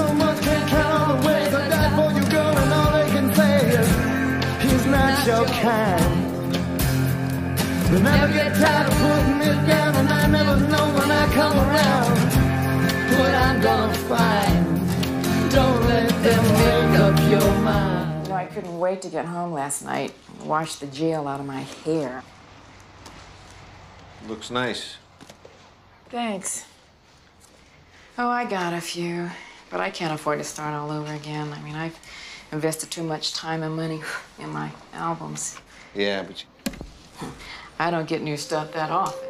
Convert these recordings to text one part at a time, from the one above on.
so much, can't count all the ways I died for you, girl, and all they can say is he's not your kind. They never get tired of putting it down, and I never know when I come around what I'm gonna find. Don't let them make up your mind. You know, I couldn't wait to get home last night and wash the gel out of my hair. Looks nice. Thanks. Oh, I got a few, but I can't afford to start all over again. I mean, I've invested too much time and money in my albums. Yeah, but you... I don't get new stuff that often.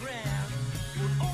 friend would